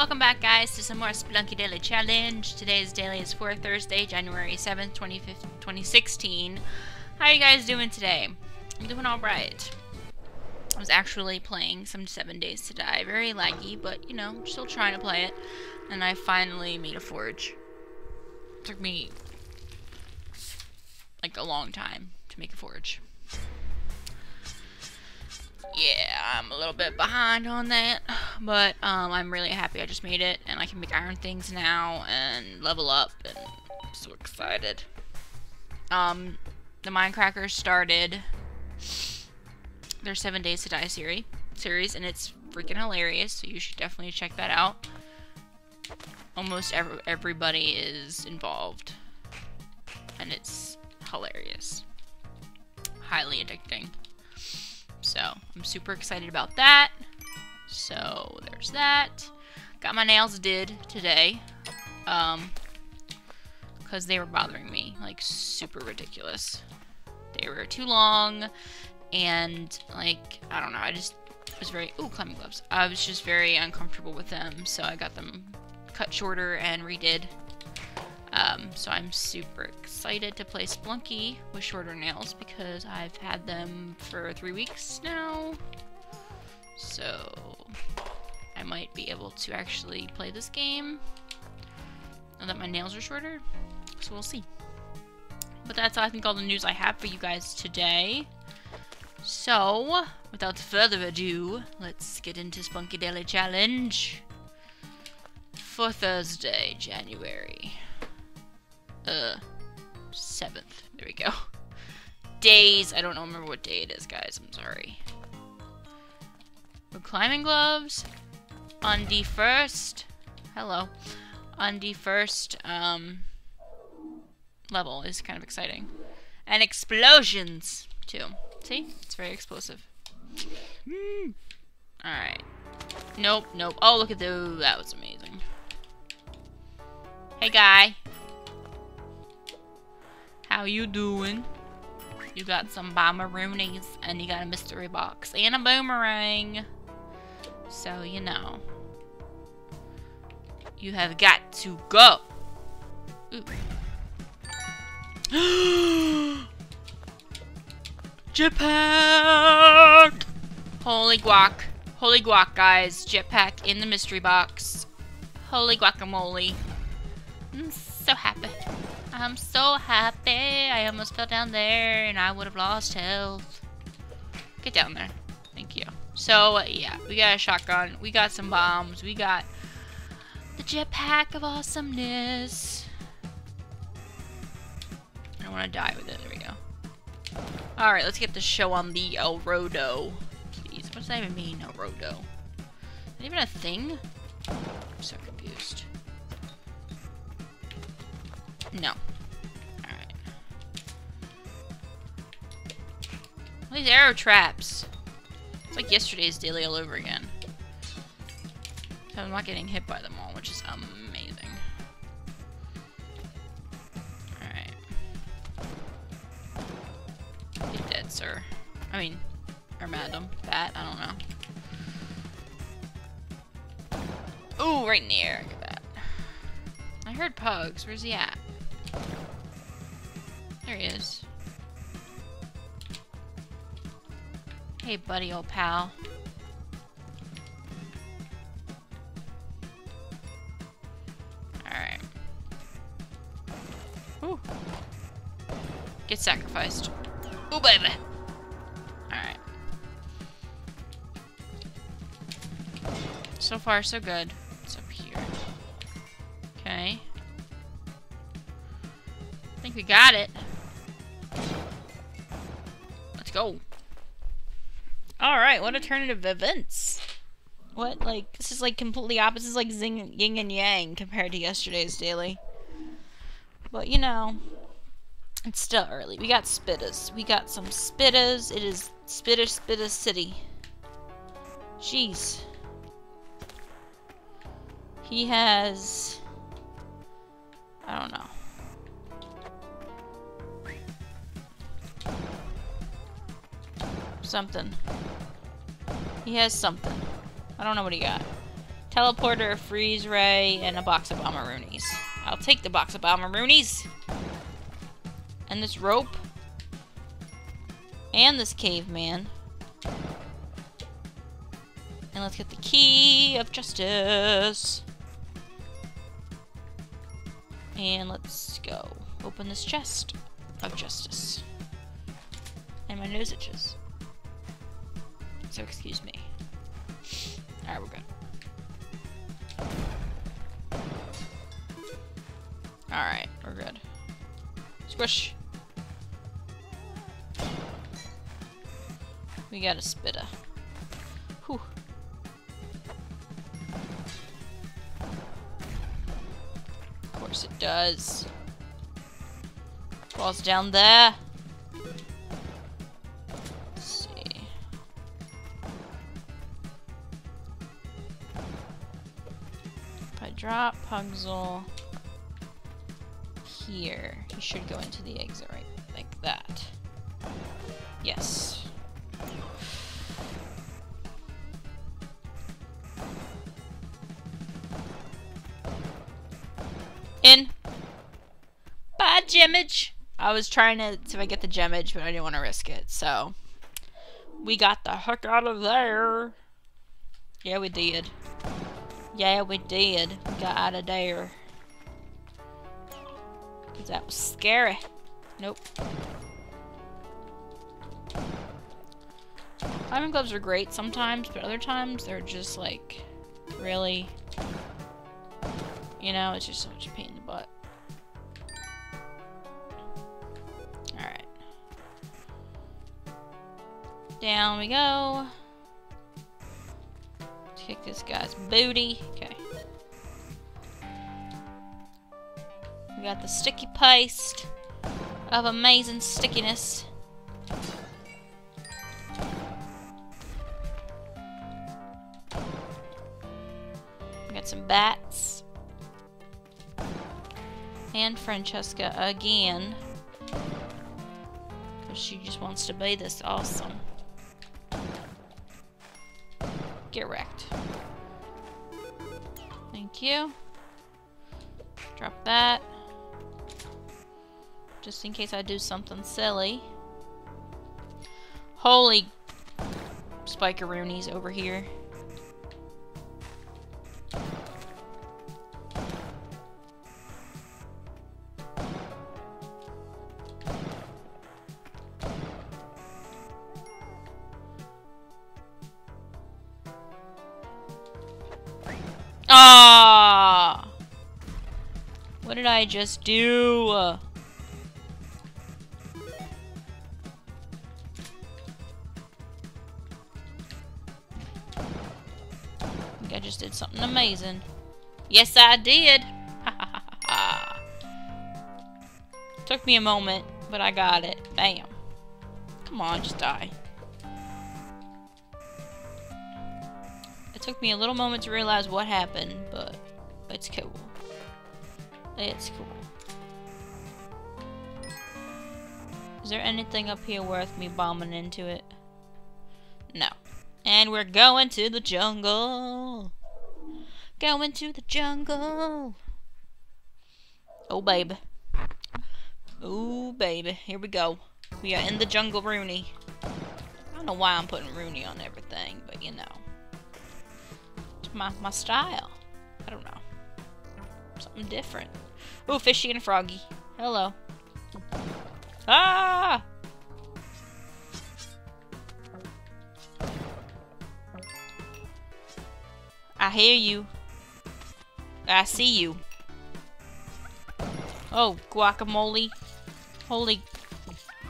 Welcome back guys to some more Spelunky Daily Challenge. Today's daily is for Thursday, January 7th, 2016. How are you guys doing today? I'm doing alright. I was actually playing some 7 Days to Die. Very laggy, but you know, still trying to play it. And I finally made a forge. It took me like a long time to make a forge yeah, I'm a little bit behind on that, but um, I'm really happy I just made it, and I can make iron things now and level up, and I'm so excited. Um, the Minecrackers started their Seven Days to Die series, series, and it's freaking hilarious, so you should definitely check that out. Almost every, everybody is involved, and it's hilarious. Highly addicting. So, I'm super excited about that. So, there's that. Got my nails did today. Um, because they were bothering me. Like, super ridiculous. They were too long, and, like, I don't know, I just was very... Ooh, climbing gloves. I was just very uncomfortable with them, so I got them cut shorter and redid. Um, so I'm super excited to play Spelunky with shorter nails because I've had them for three weeks now. So I might be able to actually play this game now that my nails are shorter. So we'll see. But that's I think all the news I have for you guys today. So, without further ado, let's get into Spelunky Daily Challenge for Thursday, January uh, 7th. There we go. Days. I don't remember what day it is, guys. I'm sorry. With climbing gloves. On the first. Hello. On the first, um, level is kind of exciting. And explosions, too. See? It's very explosive. Mm. Alright. Nope, nope. Oh, look at those. That was amazing. Hey, guy. How you doing? You got some bomberoonies and you got a mystery box and a boomerang. So, you know. You have got to go. Jetpack! Holy guac. Holy guac, guys. Jetpack in the mystery box. Holy guacamole. I'm so happy. I'm so happy. I almost fell down there and I would have lost health. Get down there. Thank you. So, yeah, we got a shotgun. We got some bombs. We got the jetpack of awesomeness. I don't want to die with it. There we go. Alright, let's get the show on the El Rodo. Please. What does that even mean, El Rodo? Is that even a thing? I'm so confused. No. Alright. These arrow traps. It's like yesterday's daily all over again. So I'm not getting hit by them all, which is amazing. Alright. Get dead, sir. I mean, or madam. Bat, I don't know. Ooh, right in the air. Look at that. I heard Pugs. Where's he at? There he is. Hey, buddy, old pal. Alright. Ooh. Get sacrificed. Ooh, baby! Alright. So far, so good. It's up here. Okay. I think we got it. Alright, what alternative events? What, like, this is like completely opposite. This is like zing, yin and yang compared to yesterday's daily. But, you know, it's still early. We got spittas. We got some spittas. It is spitter spitta city. Jeez. He has... I don't know. Something. He has something. I don't know what he got. teleporter, freeze ray, and a box of bomberoonies. I'll take the box of bomberoonies. And this rope. And this caveman. And let's get the key of justice. And let's go open this chest of justice. And my nose itches. So excuse me. Alright, we're good. Alright, we're good. Squish. We got a spitter. Whew. Of course it does. Falls down there. Drop Pugzel here, he should go into the exit right like that. Yes. In. Bye, Gemage. I was trying to see if I get the Gemage, but I didn't want to risk it, so. We got the heck out of there. Yeah, we did. Yeah, we did. Got out of there. Cause that was scary. Nope. Climbing gloves are great sometimes, but other times they're just like, really, you know, it's just so much a pain in the butt. Alright. Down we go. Kick this guy's booty. Okay. We got the sticky paste of amazing stickiness. We got some bats. And Francesca again. Because she just wants to be this awesome. Get wrecked. You. Drop that. Just in case I do something silly. Holy spikeroonies over here. I just do? I think I just did something amazing. Yes, I did. Took me a moment, but I got it. Bam. Come on, just die. It took me a little moment to realize what happened, but it's cool. It's cool. Is there anything up here worth me bombing into it? No. And we're going to the jungle. Going to the jungle. Oh, baby. Oh, baby. Here we go. We are in the jungle, Rooney. I don't know why I'm putting Rooney on everything, but you know It's my, my style. I don't know. Something different. Ooh, fishy and froggy. Hello. Ah! I hear you. I see you. Oh, guacamole. Holy...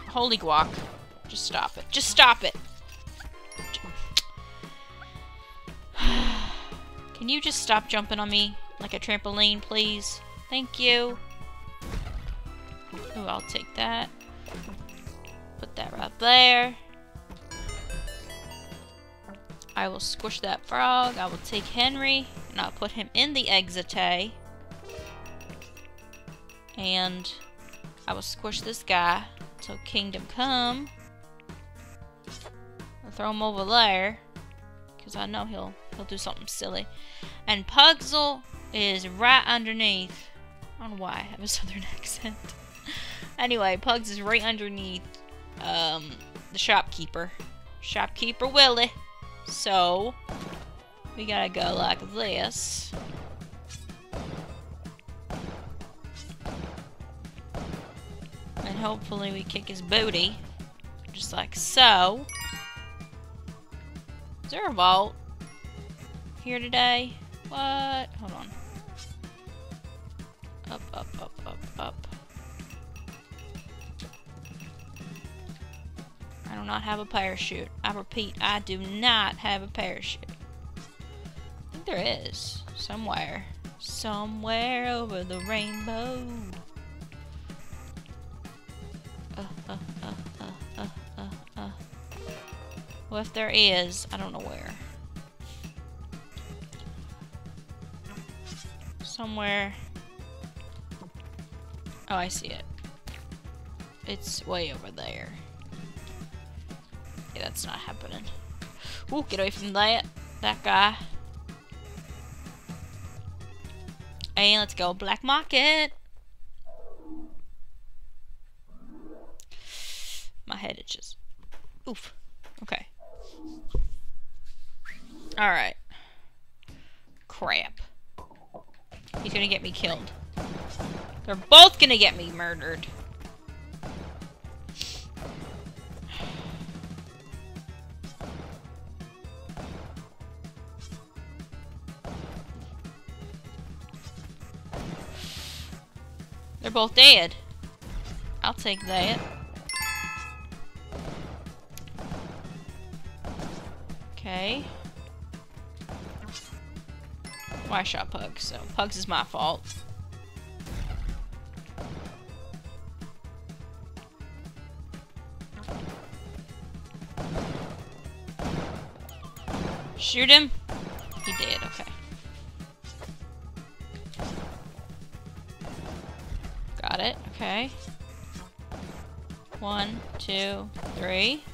Holy guac. Just stop it. Just stop it! Can you just stop jumping on me like a trampoline, please? Thank you. Ooh, I'll take that. Put that right there. I will squish that frog. I will take Henry, and I'll put him in the exite. And I will squish this guy till Kingdom Come. I'll throw him over there, because I know he'll he'll do something silly. And Pugsle is right underneath. I don't know why I have a southern accent. anyway, Pugs is right underneath um, the shopkeeper. Shopkeeper Willie. So, we gotta go like this. And hopefully we kick his booty. Just like so. Is there a vault here today? What? Hold on. Up, up, up, up. I do not have a parachute. I repeat, I do not have a parachute. I think there is. Somewhere. Somewhere over the rainbow. Uh, uh, uh, uh, uh, uh, uh. Well, if there is, I don't know where. Somewhere. Oh, I see it. It's way over there. Yeah, that's not happening. Ooh, get away from that. That guy. And let's go Black Market. My head itches. Oof. Okay. Alright. Crap. He's gonna get me killed. They're both gonna get me murdered. They're both dead. I'll take that. Okay. Why shot Pugs, so Pugs is my fault. Shoot him. He did, okay. Got it, okay. One, two, three.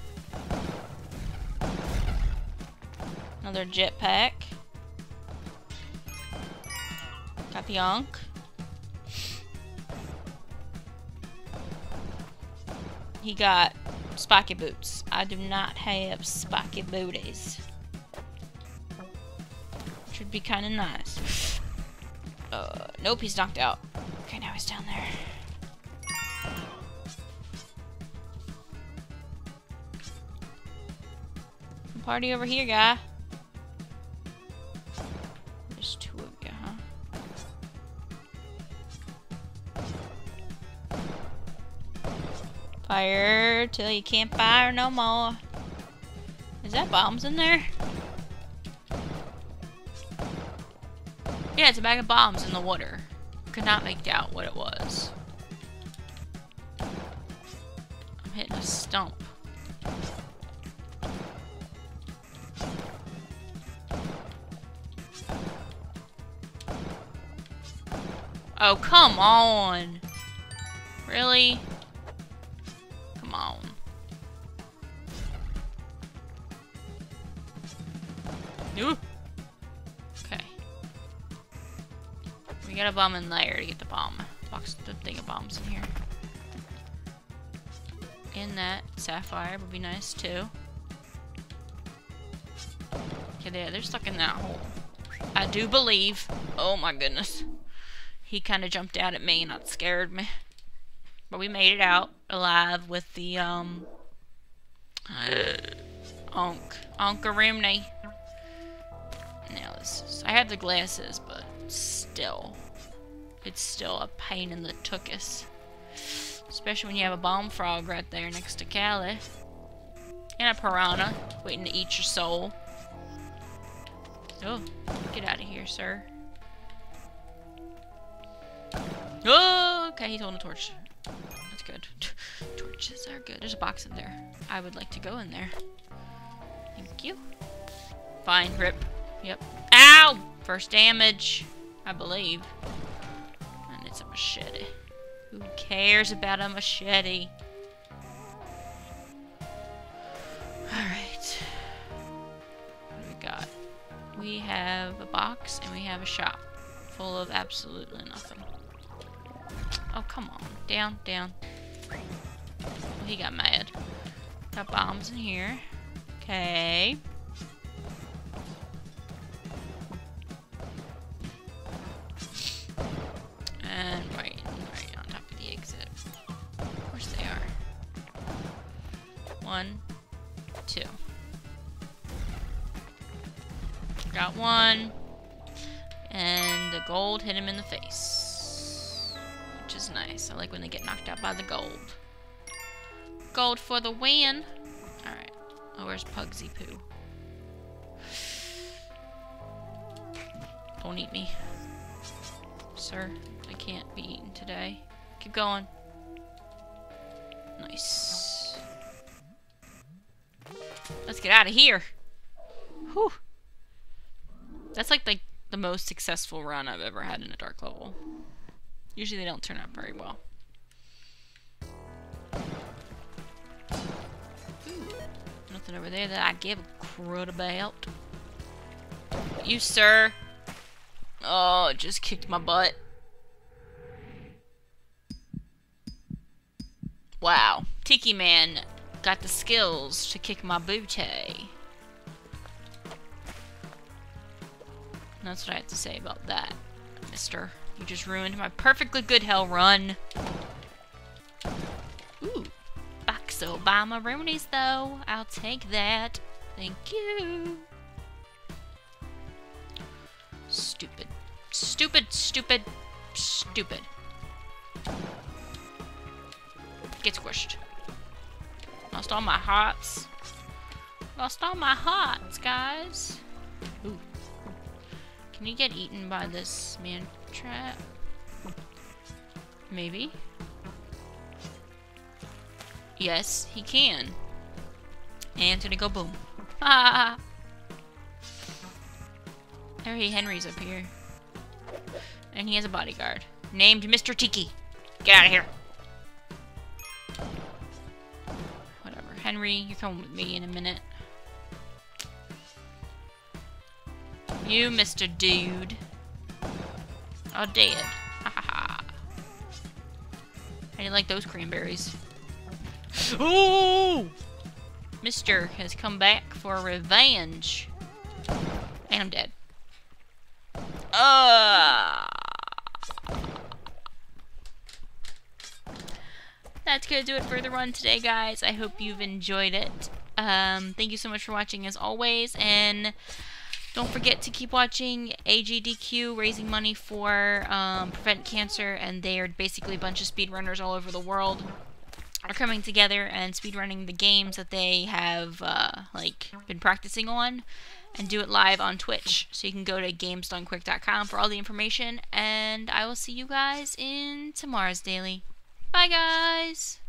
Another jetpack. Got the Ankh. He got spiky boots. I do not have spiky booties. Should be kind of nice. Uh, nope, he's knocked out. Okay, now he's down there. Party over here, guy. There's two of you, huh? Fire till you can't fire no more. Is that bombs in there? Yeah, it's a bag of bombs in the water. Could not make out what it was. I'm hitting a stump. Oh, come on! Really? Got a bomb in there to get the bomb. Box the thing of bombs in here. And that sapphire would be nice too. Okay, yeah, they're stuck in that hole. I do believe. Oh my goodness. He kind of jumped out at me and that scared me. But we made it out alive with the, um... Onk. Onkarimni. Now, this is, I have the glasses, but still it's still a pain in the tuchus. Especially when you have a bomb frog right there next to Kali. And a piranha waiting to eat your soul. Oh, get out of here, sir. Oh, okay, he's holding a torch. That's good. Torches are good. There's a box in there. I would like to go in there. Thank you. Fine, rip. Yep. Ow! First damage, I believe machete. Who cares about a machete? Alright. What do we got? We have a box, and we have a shop full of absolutely nothing. Oh, come on. Down, down. He got mad. Got bombs in here. Okay. Hit him in the face. Which is nice. I like when they get knocked out by the gold. Gold for the win. Alright. Oh, where's Pugsy Poo? Don't eat me. Sir, I can't be eaten today. Keep going. Nice. Let's get out of here. Whew. That's like the, the most successful run I've ever had in a dark level. Usually they don't turn out very well. Ooh, nothing over there that I give a crud about. You, sir. Oh, just kicked my butt. Wow. Tiki Man got the skills to kick my booty. That's what I have to say about that, mister. You just ruined my perfectly good hell run. Ooh. Box of Obama though. I'll take that. Thank you. Stupid. Stupid, stupid, stupid. Get squished. Lost all my hearts. Lost all my hearts, guys. Ooh. Can you get eaten by this man trap? Maybe. Yes, he can. And gonna go boom. Ah! Harry Henry's up here. And he has a bodyguard. Named Mr. Tiki. Get out of here. Whatever. Henry, you're coming with me in a minute. You, Mr. Dude. Are dead. Ha ha ha. I didn't like those cranberries. Ooh! Mister has come back for revenge. And I'm dead. Uh, that's gonna do it for the run today, guys. I hope you've enjoyed it. Um, thank you so much for watching, as always, and don't forget to keep watching AGDQ, raising money for um, Prevent Cancer, and they are basically a bunch of speedrunners all over the world are coming together and speedrunning the games that they have uh, like been practicing on and do it live on Twitch. So you can go to gamesdonequick.com for all the information and I will see you guys in tomorrow's daily. Bye guys!